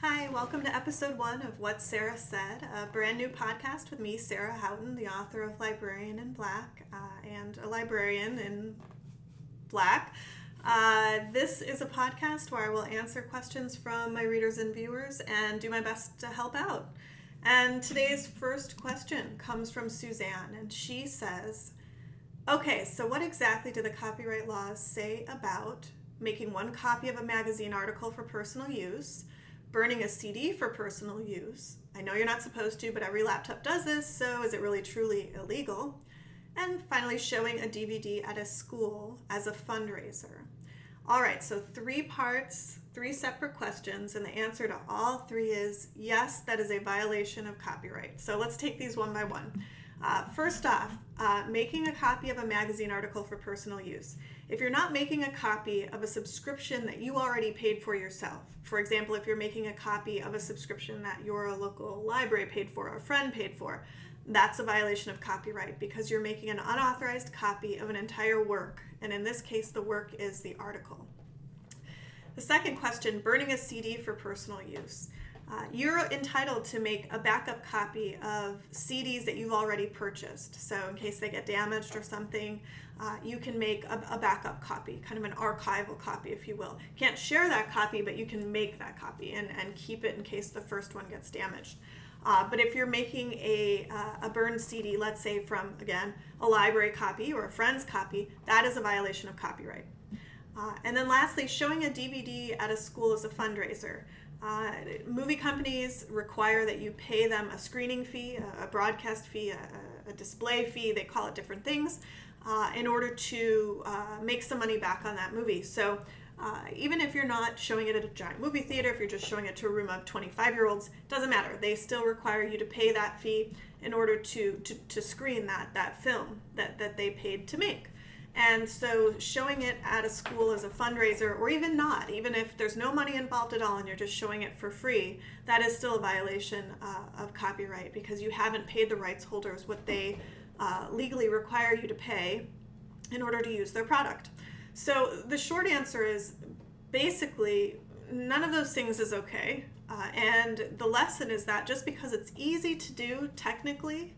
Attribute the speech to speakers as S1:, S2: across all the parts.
S1: Hi, welcome to episode one of What Sarah Said, a brand new podcast with me, Sarah Houghton, the author of Librarian in Black uh, and a librarian in black. Uh, this is a podcast where I will answer questions from my readers and viewers and do my best to help out. And today's first question comes from Suzanne, and she says, Okay, so what exactly do the copyright laws say about making one copy of a magazine article for personal use, burning a CD for personal use? I know you're not supposed to, but every laptop does this, so is it really truly illegal? And finally, showing a DVD at a school as a fundraiser. All right, so three parts, three separate questions, and the answer to all three is yes, that is a violation of copyright. So let's take these one by one. Uh, first off, uh, making a copy of a magazine article for personal use. If you're not making a copy of a subscription that you already paid for yourself, for example, if you're making a copy of a subscription that your local library paid for or a friend paid for, that's a violation of copyright because you're making an unauthorized copy of an entire work, and in this case, the work is the article. The second question burning a CD for personal use. Uh, you're entitled to make a backup copy of CDs that you've already purchased. So, in case they get damaged or something, uh, you can make a, a, backup copy, kind of an archival copy, if you will. Can't share that copy, but you can make that copy and, and keep it in case the first one gets damaged. Uh, but if you're making a, uh, a burned CD, let's say from, again, a library copy or a friend's copy, that is a violation of copyright. Uh, and then lastly, showing a DVD at a school as a fundraiser. Uh, movie companies require that you pay them a screening fee, a, broadcast fee, a, a, display fee, they call it different things, uh, in order to uh, make some money back on that movie. So uh, even if you're not showing it at a giant movie theater, if you're just showing it to a room of 25 year olds, doesn't matter. They still require you to pay that fee in order to, to, to screen that, that film that, that they paid to make. And so showing it at a school as a fundraiser, or even not, even if there's no money involved at all and you're just showing it for free, that is still a violation uh, of copyright because you haven't paid the rights holders what they uh, legally require you to pay in order to use their product. So the short answer is basically none of those things is okay. Uh, and the lesson is that just because it's easy to do technically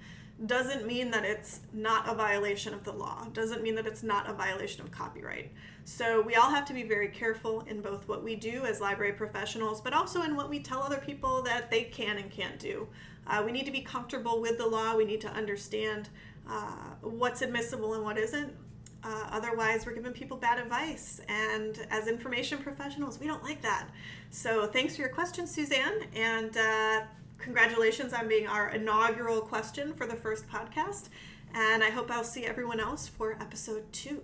S1: doesn't mean that it's not a violation of the law, doesn't mean that it's not a violation of copyright. So we all have to be very careful in both what we do as library professionals, but also in what we tell other people that they can and can't do. Uh, we need to be comfortable with the law, we need to understand uh, what's admissible and what isn't. Uh, otherwise, we're giving people bad advice. And as information professionals, we don't like that. So, thanks for your question, Suzanne. And uh, congratulations on being our inaugural question for the first podcast. And I hope I'll see everyone else for episode two.